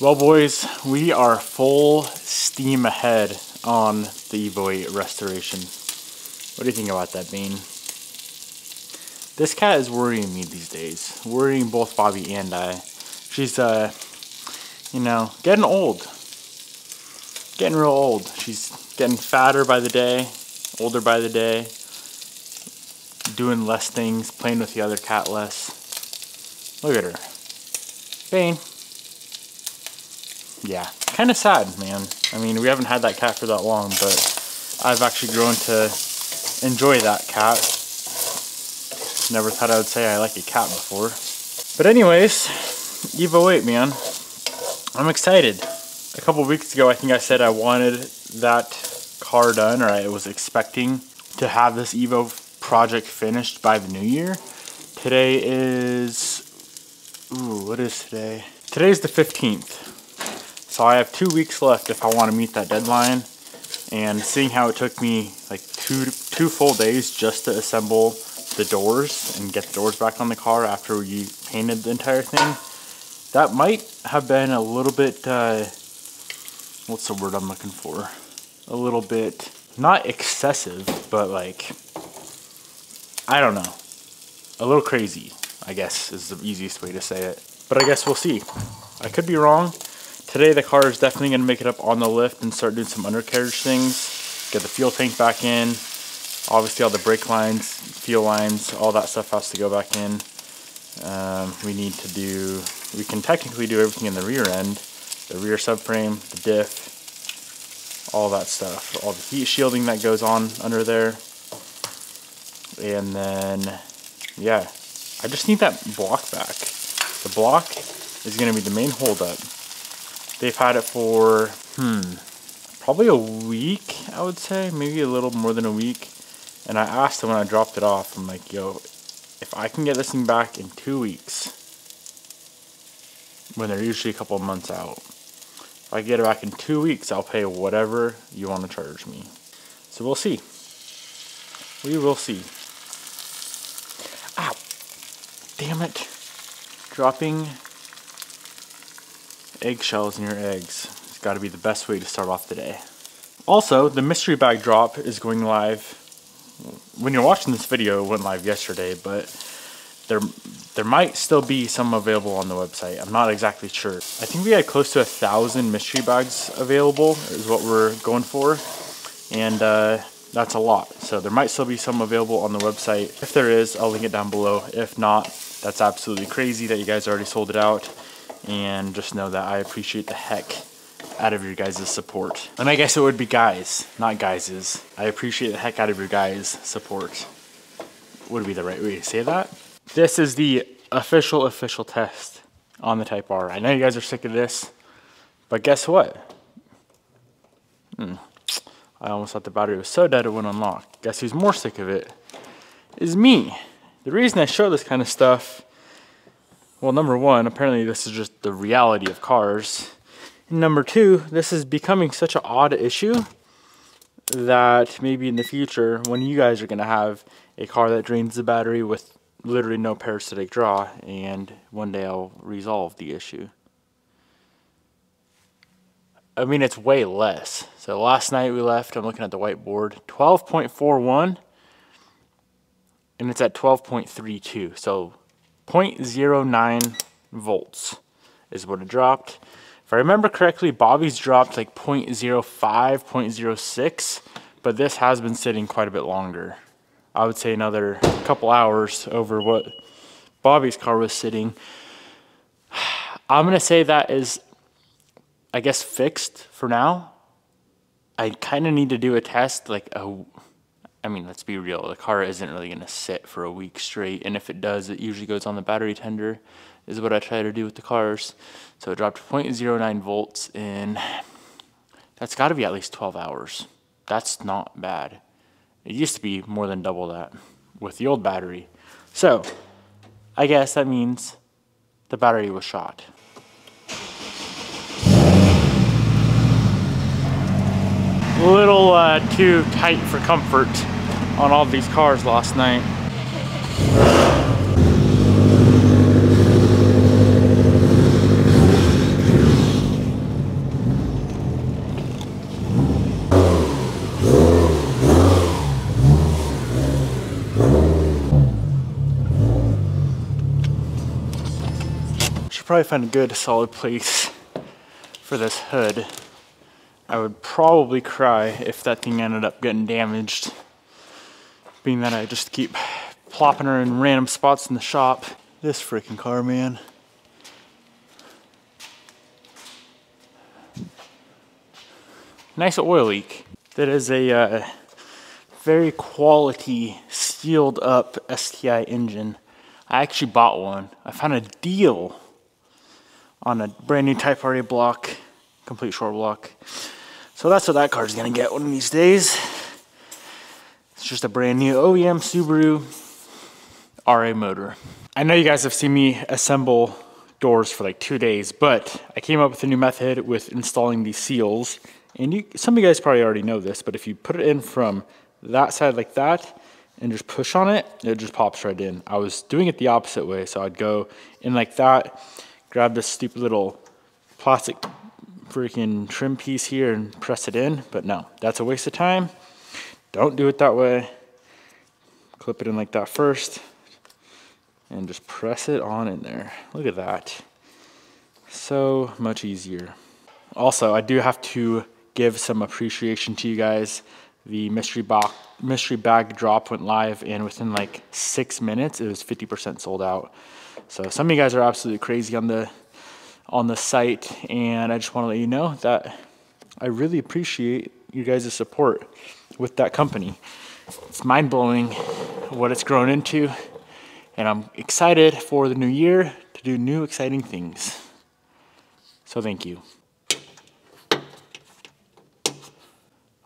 Well, boys, we are full steam ahead on the Evo 8 restoration. What do you think about that, Bean? This cat is worrying me these days. Worrying both Bobby and I. She's, uh, you know, getting old. Getting real old. She's getting fatter by the day, older by the day, doing less things, playing with the other cat less. Look at her. Bane yeah, kind of sad, man. I mean, we haven't had that cat for that long, but I've actually grown to enjoy that cat. Never thought I would say I like a cat before. But anyways, Evo 8, man. I'm excited. A couple weeks ago, I think I said I wanted that car done, or I was expecting to have this Evo project finished by the new year. Today is, ooh, what is today? Today's the 15th. So I have two weeks left if I want to meet that deadline. And seeing how it took me like two, two full days just to assemble the doors and get the doors back on the car after we painted the entire thing, that might have been a little bit, uh, what's the word I'm looking for? A little bit, not excessive, but like, I don't know. A little crazy, I guess is the easiest way to say it. But I guess we'll see. I could be wrong. Today the car is definitely going to make it up on the lift and start doing some undercarriage things. Get the fuel tank back in. Obviously all the brake lines, fuel lines, all that stuff has to go back in. Um, we need to do, we can technically do everything in the rear end. The rear subframe, the diff, all that stuff. All the heat shielding that goes on under there. And then, yeah, I just need that block back. The block is going to be the main holdup. They've had it for, hmm, probably a week, I would say, maybe a little more than a week. And I asked them when I dropped it off, I'm like, yo, if I can get this thing back in two weeks, when they're usually a couple of months out, if I get it back in two weeks, I'll pay whatever you want to charge me. So we'll see. We will see. Ow. Damn it. Dropping eggshells in your eggs. It's got to be the best way to start off the day. Also, the mystery bag drop is going live. When you're watching this video, it went live yesterday, but there there might still be some available on the website. I'm not exactly sure. I think we had close to a thousand mystery bags available is what we're going for. And uh, that's a lot. So there might still be some available on the website. If there is, I'll link it down below. If not, that's absolutely crazy that you guys already sold it out and just know that I appreciate the heck out of your guys' support. And I guess it would be guys, not guys's. I appreciate the heck out of your guys' support. Would be the right way to say that? This is the official, official test on the Type R. I know you guys are sick of this, but guess what? Hmm. I almost thought the battery was so dead it wouldn't unlock. Guess who's more sick of it? Is me. The reason I show this kind of stuff well, number one, apparently this is just the reality of cars. And number two, this is becoming such an odd issue that maybe in the future, when you guys are going to have a car that drains the battery with literally no parasitic draw, and one day I'll resolve the issue. I mean, it's way less. So last night we left, I'm looking at the whiteboard, 12.41, and it's at 12.32. So 0.09 volts is what it dropped. If I remember correctly, Bobby's dropped like 0.05, 0.06, but this has been sitting quite a bit longer. I would say another couple hours over what Bobby's car was sitting. I'm gonna say that is, I guess, fixed for now. I kind of need to do a test like a I mean, let's be real, the car isn't really to sit for a week straight, and if it does, it usually goes on the battery tender, is what I try to do with the cars. So it dropped 0.09 volts in, that's got to be at least 12 hours. That's not bad. It used to be more than double that with the old battery. So, I guess that means the battery was shot. A little uh, too tight for comfort on all these cars last night. Should probably find a good solid place for this hood. I would probably cry if that thing ended up getting damaged. Being that I just keep plopping her in random spots in the shop. This freaking car, man. Nice oil leak. That is a uh, very quality sealed up STI engine. I actually bought one. I found a deal on a brand new Type RA block, complete short block. So that's what that car's gonna get one of these days. It's just a brand new OEM Subaru RA motor. I know you guys have seen me assemble doors for like two days, but I came up with a new method with installing these seals. And you, some of you guys probably already know this, but if you put it in from that side like that and just push on it, it just pops right in. I was doing it the opposite way. So I'd go in like that, grab this stupid little plastic freaking trim piece here and press it in. But no, that's a waste of time. Don't do it that way. Clip it in like that first and just press it on in there. Look at that. So much easier. Also, I do have to give some appreciation to you guys. The mystery box mystery bag drop went live and within like six minutes it was 50% sold out. So some of you guys are absolutely crazy on the on the site and I just want to let you know that I really appreciate you guys' support with that company. It's mind blowing what it's grown into and I'm excited for the new year to do new exciting things. So thank you.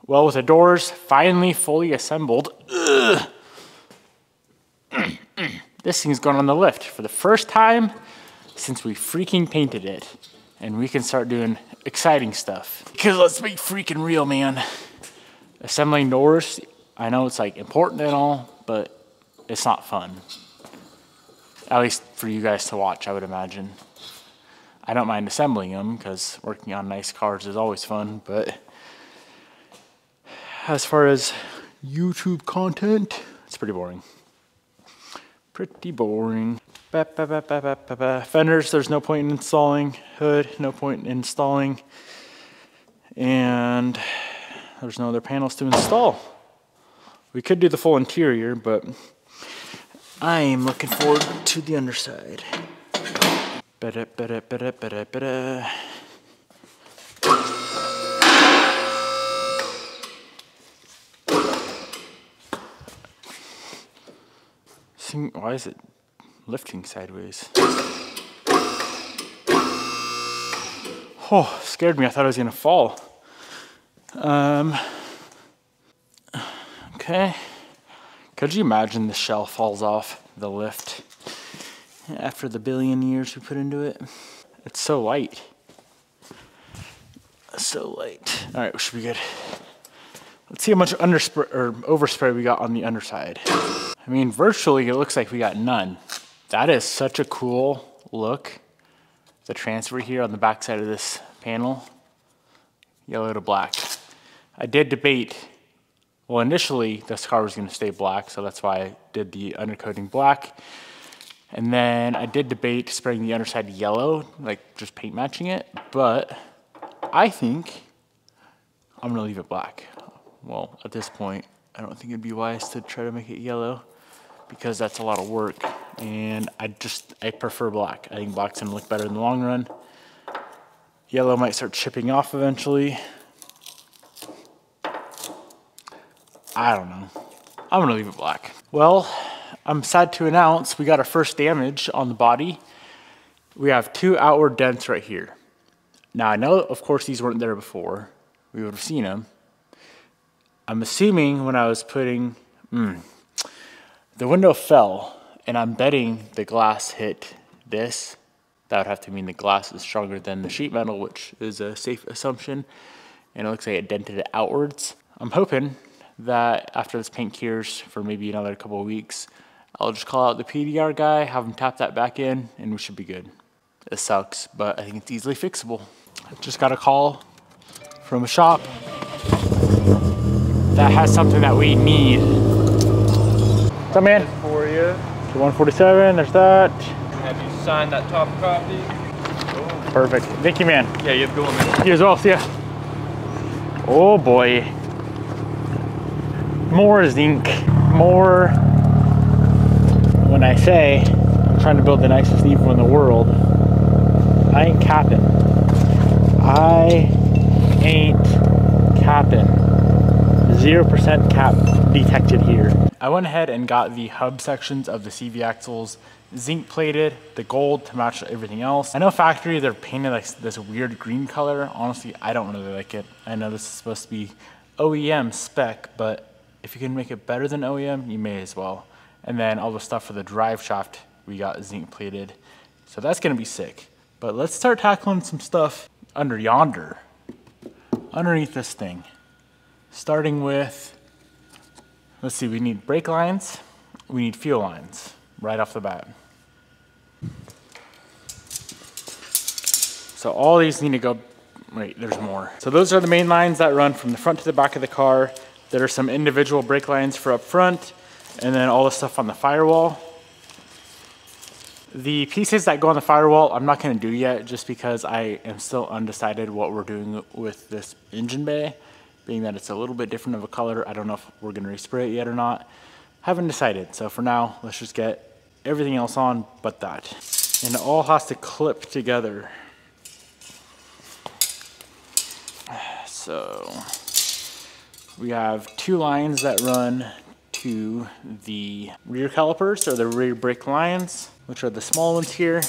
Well, with the doors finally fully assembled, this thing's going on the lift for the first time since we freaking painted it. And we can start doing exciting stuff. Because let's be freaking real, man. Assembling doors, I know it's like important and all, but it's not fun. At least for you guys to watch, I would imagine. I don't mind assembling them because working on nice cars is always fun, but as far as YouTube content, it's pretty boring. Pretty boring. Fenders, there's no point in installing. Hood, no point in installing. And there's no other panels to install. We could do the full interior, but I'm looking forward to the underside. Ba-da, ba-da, ba-da, ba-da, ba-da. Why is it lifting sideways. Oh, scared me. I thought I was gonna fall. Um, okay. Could you imagine the shell falls off the lift after the billion years we put into it? It's so light. So light. All right, we should be good. Let's see how much underspray or overspray we got on the underside. I mean, virtually it looks like we got none. That is such a cool look. The transfer here on the back side of this panel, yellow to black. I did debate, well initially this car was gonna stay black, so that's why I did the undercoating black. And then I did debate spraying the underside yellow, like just paint matching it, but I think I'm gonna leave it black. Well, at this point, I don't think it'd be wise to try to make it yellow because that's a lot of work and I just, I prefer black. I think black's gonna look better in the long run. Yellow might start chipping off eventually. I don't know. I'm gonna leave it black. Well, I'm sad to announce we got our first damage on the body. We have two outward dents right here. Now I know, of course, these weren't there before. We would have seen them. I'm assuming when I was putting, mm, the window fell and I'm betting the glass hit this. That would have to mean the glass is stronger than the sheet metal, which is a safe assumption. And it looks like it dented it outwards. I'm hoping that after this paint cures for maybe another couple of weeks, I'll just call out the PDR guy, have him tap that back in, and we should be good. It sucks, but I think it's easily fixable. I just got a call from a shop that has something that we need. What's up, man? For you. 147, there's that. Have you signed that top copy? Perfect. Thank you, man. Yeah, you have a good one, man. You as well. See ya. Oh boy. More zinc. More. When I say I'm trying to build the nicest Evo in the world, I ain't capping. I ain't capping. 0% cap detected here. I went ahead and got the hub sections of the CV axles zinc plated, the gold to match everything else. I know factory, they're painted like this weird green color. Honestly, I don't really like it. I know this is supposed to be OEM spec, but if you can make it better than OEM, you may as well. And then all the stuff for the drive shaft, we got zinc plated. So that's gonna be sick. But let's start tackling some stuff under yonder, underneath this thing. Starting with, let's see, we need brake lines, we need fuel lines right off the bat. So all these need to go, wait, there's more. So those are the main lines that run from the front to the back of the car. There are some individual brake lines for up front, and then all the stuff on the firewall. The pieces that go on the firewall, I'm not gonna do yet just because I am still undecided what we're doing with this engine bay, being that it's a little bit different of a color. I don't know if we're gonna respray it yet or not. Haven't decided, so for now, let's just get everything else on but that. And it all has to clip together. So we have two lines that run to the rear calipers or the rear brake lines, which are the small ones here.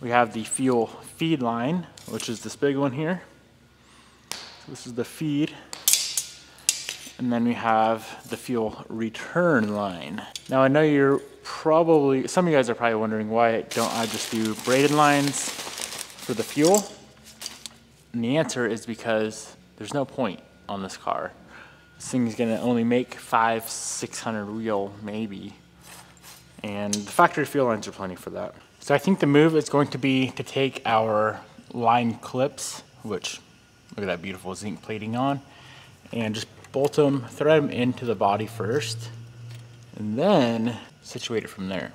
We have the fuel feed line, which is this big one here. So this is the feed. And then we have the fuel return line. Now I know you're probably, some of you guys are probably wondering why don't I just do braided lines for the fuel? And the answer is because there's no point on this car. This thing is gonna only make five, 600 wheel, maybe. And the factory fuel lines are plenty for that. So I think the move is going to be to take our line clips, which, look at that beautiful zinc plating on, and just bolt them, thread them into the body first, and then situate it from there.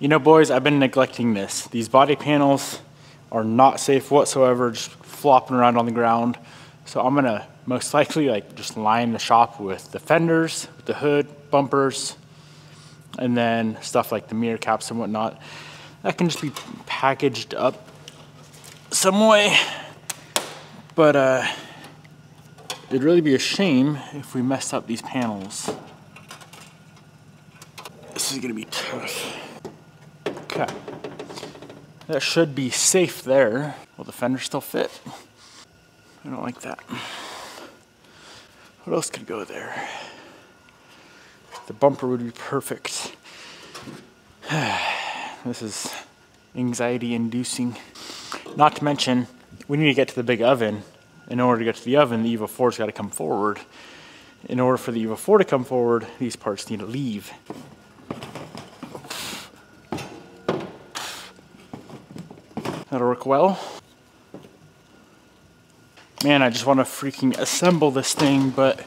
You know, boys, I've been neglecting this. These body panels are not safe whatsoever, just flopping around on the ground. So I'm gonna most likely like just line the shop with the fenders, with the hood, bumpers, and then stuff like the mirror caps and whatnot. That can just be packaged up some way. But uh, it'd really be a shame if we messed up these panels. This is gonna be tough. Okay. That should be safe there. Will the fender still fit? I don't like that. What else could go there? The bumper would be perfect. this is anxiety inducing. Not to mention, we need to get to the big oven. In order to get to the oven, the Evo 4's gotta come forward. In order for the Evo 4 to come forward, these parts need to leave. That'll work well. Man, I just want to freaking assemble this thing, but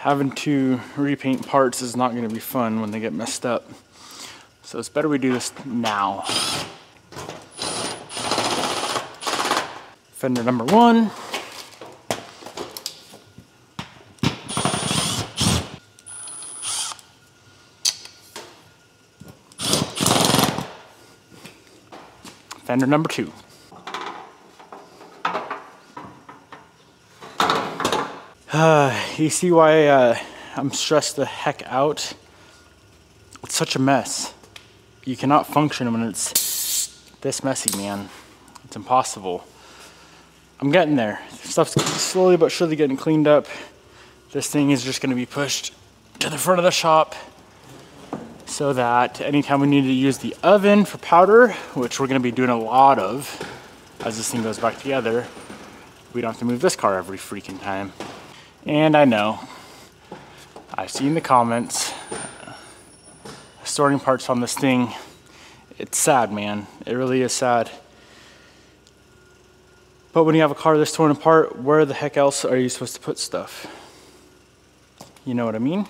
having to repaint parts is not going to be fun when they get messed up. So it's better we do this now. Fender number one. Fender number two. Uh, you see why uh, I'm stressed the heck out? It's such a mess. You cannot function when it's this messy, man. It's impossible. I'm getting there. Stuff's slowly but surely getting cleaned up. This thing is just gonna be pushed to the front of the shop so that anytime we need to use the oven for powder, which we're gonna be doing a lot of as this thing goes back together, we don't have to move this car every freaking time. And I know, I've seen the comments, sorting parts on this thing, it's sad, man. It really is sad. But when you have a car that's torn apart, where the heck else are you supposed to put stuff? You know what I mean?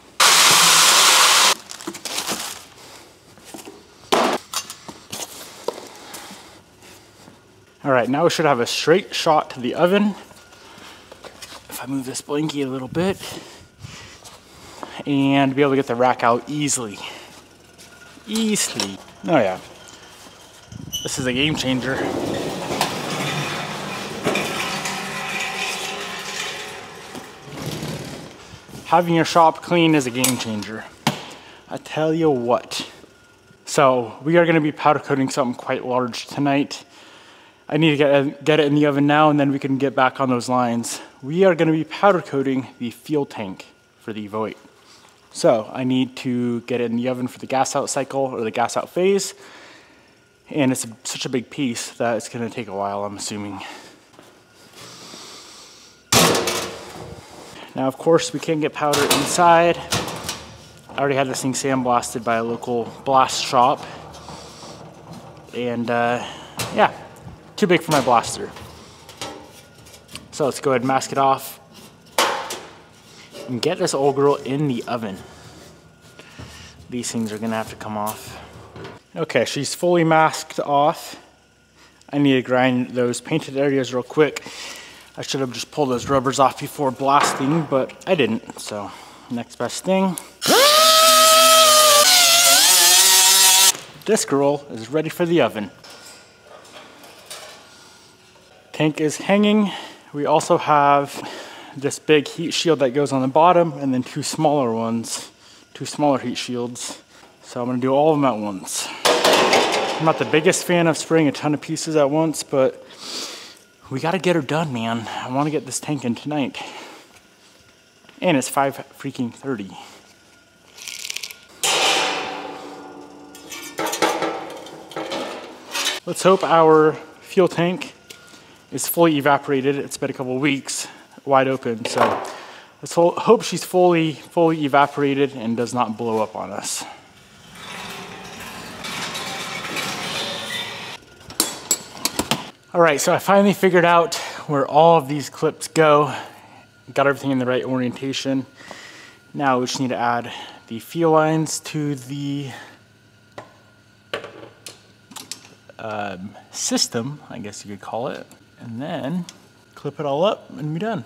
All right, now we should have a straight shot to the oven. If I move this blankie a little bit and be able to get the rack out easily. Easily. Oh yeah, this is a game changer. Having your shop clean is a game changer. I tell you what. So we are gonna be powder coating something quite large tonight. I need to get, get it in the oven now and then we can get back on those lines. We are gonna be powder coating the fuel tank for the Evo 8. So I need to get it in the oven for the gas out cycle or the gas out phase. And it's such a big piece that it's gonna take a while, I'm assuming. Now, of course, we can't get powder inside. I already had this thing sandblasted by a local blast shop. And uh, yeah, too big for my blaster. So let's go ahead and mask it off and get this old girl in the oven. These things are gonna have to come off. Okay, she's fully masked off. I need to grind those painted areas real quick. I should have just pulled those rubbers off before blasting, but I didn't. So next best thing. This girl is ready for the oven. tank is hanging. We also have this big heat shield that goes on the bottom and then two smaller ones, two smaller heat shields. So I'm gonna do all of them at once. I'm not the biggest fan of spraying a ton of pieces at once, but we gotta get her done, man. I wanna get this tank in tonight. And it's five freaking 30. Let's hope our fuel tank is fully evaporated. It's been a couple weeks wide open, so let's hope she's fully, fully evaporated and does not blow up on us. All right, so I finally figured out where all of these clips go. Got everything in the right orientation. Now we just need to add the fuel lines to the um, system, I guess you could call it and then clip it all up and be done.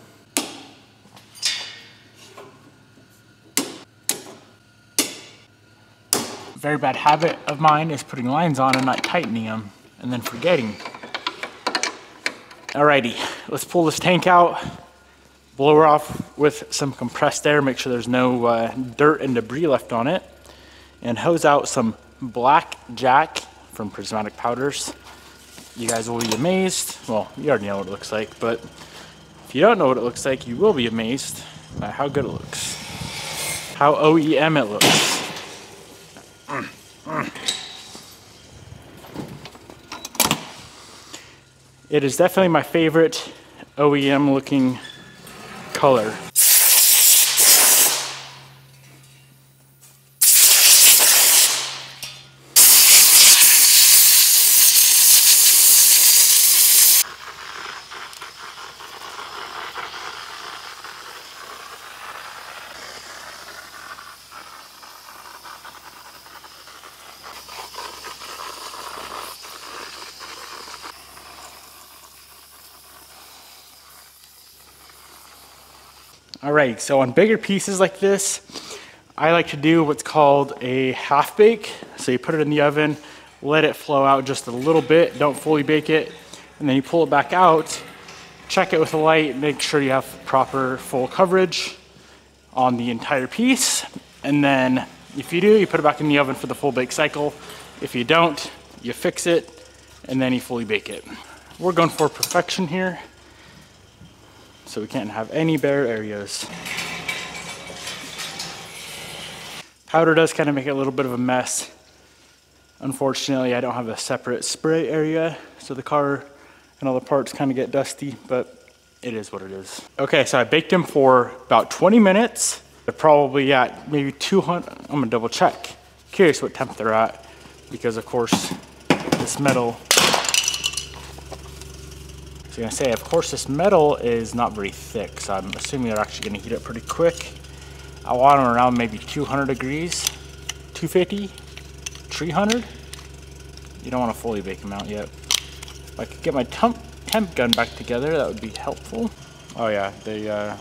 Very bad habit of mine is putting lines on and not tightening them and then forgetting. Alrighty, let's pull this tank out, blow her off with some compressed air, make sure there's no uh, dirt and debris left on it, and hose out some black jack from Prismatic Powders you guys will be amazed. Well, you already know what it looks like, but if you don't know what it looks like, you will be amazed by how good it looks. How OEM it looks. It is definitely my favorite OEM looking color. All right, so on bigger pieces like this, I like to do what's called a half bake. So you put it in the oven, let it flow out just a little bit, don't fully bake it, and then you pull it back out, check it with a light, make sure you have proper full coverage on the entire piece. And then if you do, you put it back in the oven for the full bake cycle. If you don't, you fix it, and then you fully bake it. We're going for perfection here so we can't have any bare areas. Powder does kind of make it a little bit of a mess. Unfortunately, I don't have a separate spray area, so the car and all the parts kind of get dusty, but it is what it is. Okay, so I baked them for about 20 minutes. They're probably at maybe 200, I'm gonna double check. Curious what temp they're at, because of course, this metal so I'm gonna say, of course, this metal is not very thick, so I'm assuming they're actually gonna heat up pretty quick. I want them around maybe 200 degrees, 250, 300. You don't want to fully bake them out yet. If I could get my temp, temp gun back together, that would be helpful. Oh yeah, they, uh,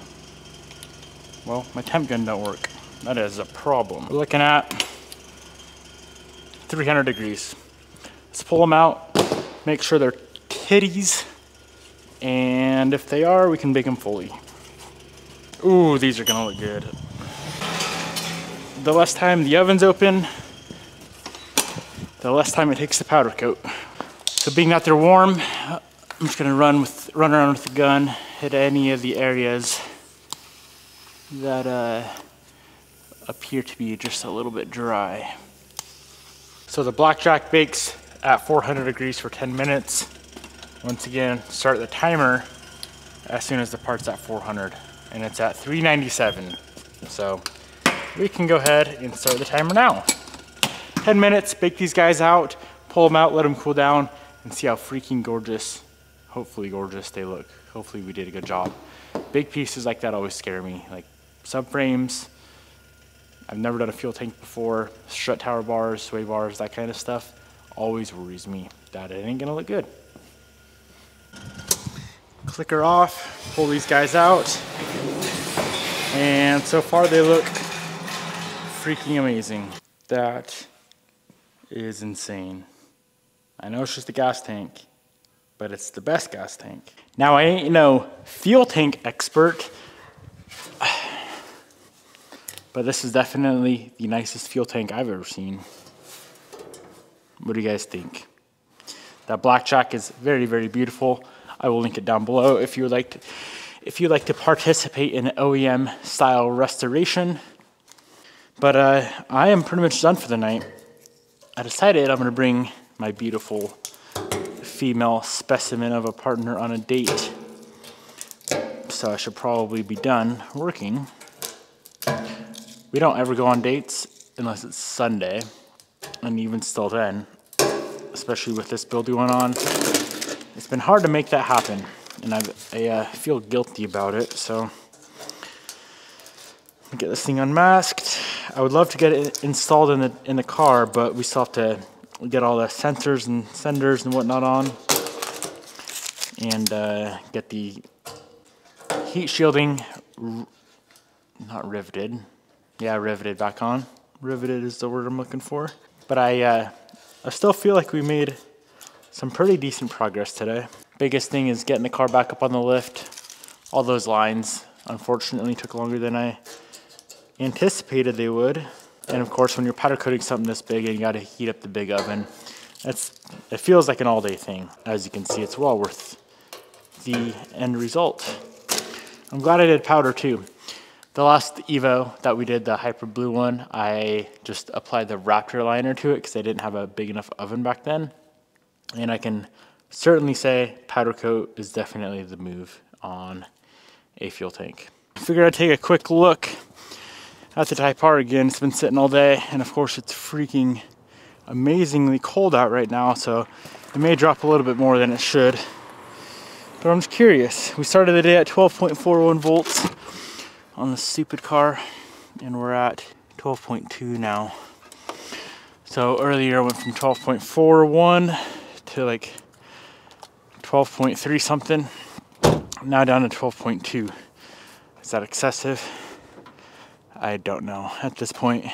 well, my temp gun don't work. That is a problem. We're looking at 300 degrees. Let's pull them out, make sure they're titties, and if they are, we can bake them fully. Ooh, these are gonna look good. The less time the oven's open, the less time it takes to powder coat. So being that they're warm, I'm just gonna run with run around with the gun, hit any of the areas that uh, appear to be just a little bit dry. So the blackjack bakes at 400 degrees for 10 minutes. Once again, start the timer as soon as the part's at 400 and it's at 397. So we can go ahead and start the timer now. 10 minutes, bake these guys out, pull them out, let them cool down, and see how freaking gorgeous, hopefully gorgeous they look. Hopefully we did a good job. Big pieces like that always scare me, like subframes. I've never done a fuel tank before. Strut tower bars, sway bars, that kind of stuff always worries me that it ain't gonna look good. Clicker off, pull these guys out. And so far they look freaking amazing. That is insane. I know it's just a gas tank, but it's the best gas tank. Now I ain't no fuel tank expert, but this is definitely the nicest fuel tank I've ever seen. What do you guys think? That black blackjack is very, very beautiful. I will link it down below if you would like to, if you'd like to participate in OEM style restoration. But uh, I am pretty much done for the night. I decided I'm gonna bring my beautiful female specimen of a partner on a date. So I should probably be done working. We don't ever go on dates unless it's Sunday. And even still then, especially with this build going on, it's been hard to make that happen. And I've, I uh, feel guilty about it, so get this thing unmasked. I would love to get it installed in the in the car, but we still have to get all the sensors and senders and whatnot on, and uh, get the heat shielding not riveted. Yeah, riveted back on. Riveted is the word I'm looking for. But I, uh, I still feel like we made some pretty decent progress today. Biggest thing is getting the car back up on the lift. All those lines, unfortunately, took longer than I anticipated they would. And of course, when you're powder coating something this big and you gotta heat up the big oven, that's it feels like an all day thing. As you can see, it's well worth the end result. I'm glad I did powder too. The last Evo that we did, the Hyper Blue one, I just applied the Raptor liner to it because I didn't have a big enough oven back then. And I can certainly say powder coat is definitely the move on a fuel tank. Figured I'd take a quick look at the Type R again. It's been sitting all day, and of course it's freaking amazingly cold out right now, so it may drop a little bit more than it should. But I'm just curious. We started the day at 12.41 volts on the stupid car, and we're at 12.2 now. So earlier I went from 12.41 to like 12.3 something. Now down to 12.2. Is that excessive? I don't know. At this point,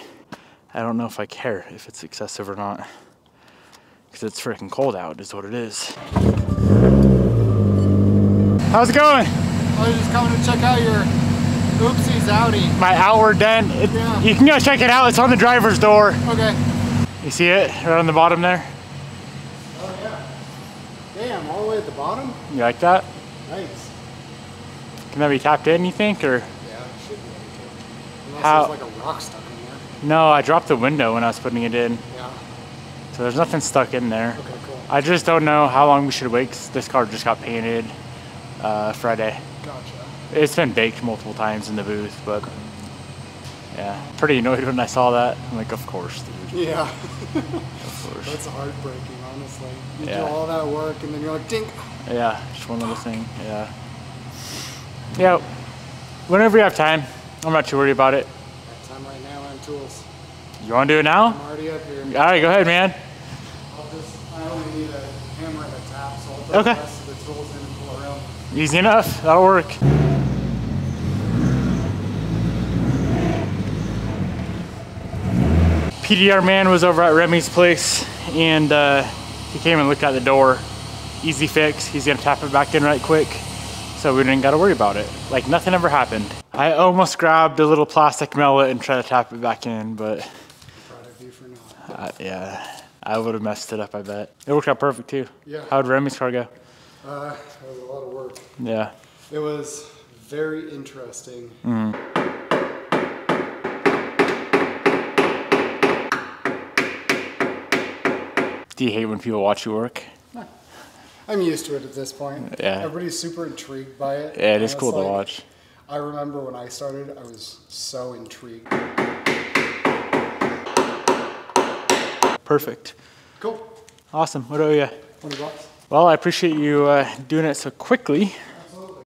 I don't know if I care if it's excessive or not. Because it's freaking cold out, is what it is. How's it going? I was just coming to check out your oopsies Audi. My outward den. It, yeah. You can go check it out. It's on the driver's door. Okay. You see it right on the bottom there? Oh yeah. Damn, all the way at the bottom? You like that? Nice. Can that be tapped in, you think? Or Yeah, it Unless How- there's like a rock stuck in there. No, I dropped the window when I was putting it in. Yeah. So there's nothing stuck in there. Okay, cool. I just don't know how long we should wait 'cause this car just got painted uh, Friday. Gotcha. It's been baked multiple times in the booth, but yeah, pretty annoyed when I saw that. I'm like, of course, dude. Yeah. Of course. That's heartbreaking. You Yeah. do all that work and then you're like, dink. Yeah, just one little thing. Yeah. Yeah. Whenever you have time, I'm not too worried about it. time right now on tools. You want to do it now? I'm already up here. All right, go ahead, man. I'll just, I only need a hammer and a tap, so I'll put Okay. the rest of the tools in and pull around. Easy enough. That'll work. PDR man was over at Remy's place and uh, he came and looked at the door. Easy fix. He's gonna tap it back in right quick. So we didn't gotta worry about it. Like nothing ever happened. I almost grabbed a little plastic mallet and tried to tap it back in, but Proud of you for now. uh, yeah, I would have messed it up, I bet. It worked out perfect too. Yeah. How'd Remy's car go? Uh, that was a lot of work. Yeah. It was very interesting. Do you hate when people watch you work? I'm used to it at this point. Yeah. Everybody's super intrigued by it. Yeah, it is cool it's to watch. I remember when I started, I was so intrigued. Perfect. Cool. Awesome. What do you? 20 bucks. Well, I appreciate you uh, doing it so quickly.